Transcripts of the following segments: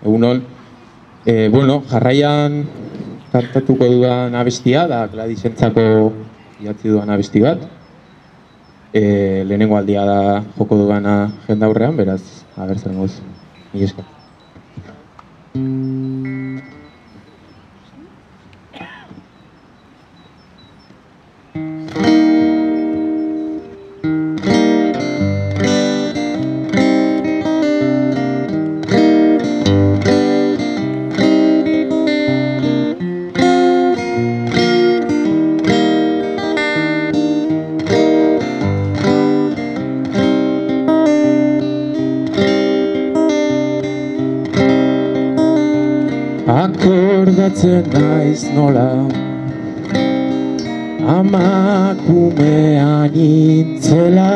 Egunon. E, bueno, jarraian kantatuko dudan abestia, da Gladisentzako idatzi dudan abesti bat. E, lehenengo aldia da joko dugana jendaurrean, beraz, agertzen goz. Mila esker. Akordatzen naiz nola. Amakumean nintzela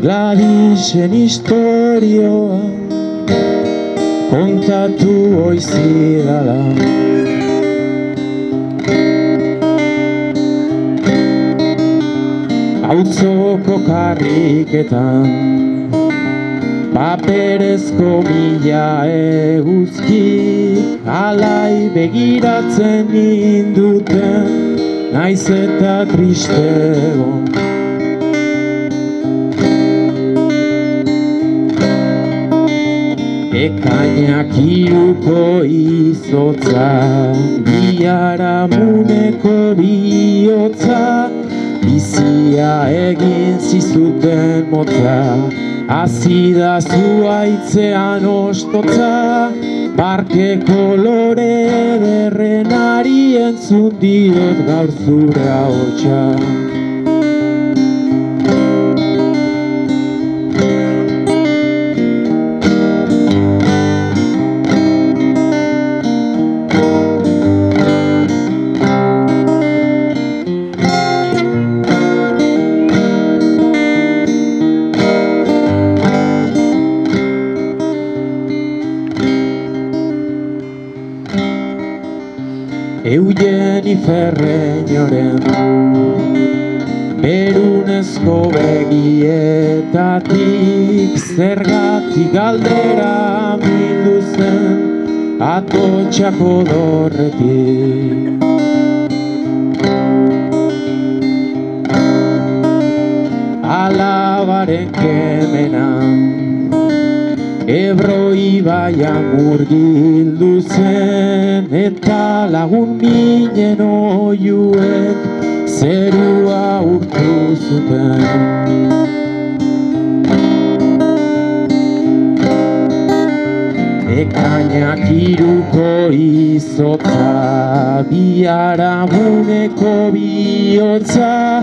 Gladisen historioa Kontatu oizidala. Autzoko karriketan Paperezko mila eguzki Alai begiratzen ninduten Naiz eta triste egon. Ekainak iruko izotza Biara muneko bihotza Bizia egin zizuten motza Azida zuaitzean ostotza Parke kolore derrenari entzun diot gaur zure ahotsa Eugeni Ferreñoren. Berunezko begietatik Zergatik galdera mindu zen Atotxako dorretik. Alabaren kemenan Ebro ibaia murgildu zen eta lagun minen oiuek zerua urtu zuten. Ekainak iruko izotza, biara muneko bihotza,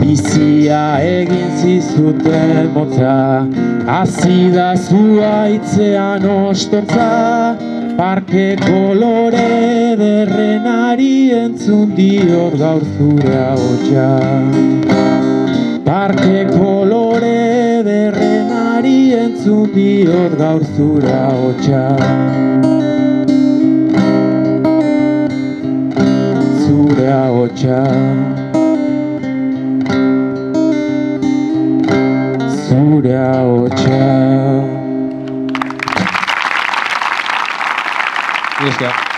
bizia egin zizuten motza, azida zuaitzean ostotza, parke kolore derrenari entzun diot gaur zure ahotsa. Parke kolore derrenari entzun diot gaur zure ahotsa. Zure ahotsa. Zure ahotsa. Mila esker.